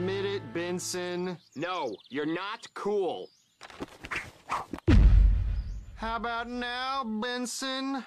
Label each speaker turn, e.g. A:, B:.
A: admit it, Benson.
B: No, you're not cool.
A: How about now, Benson?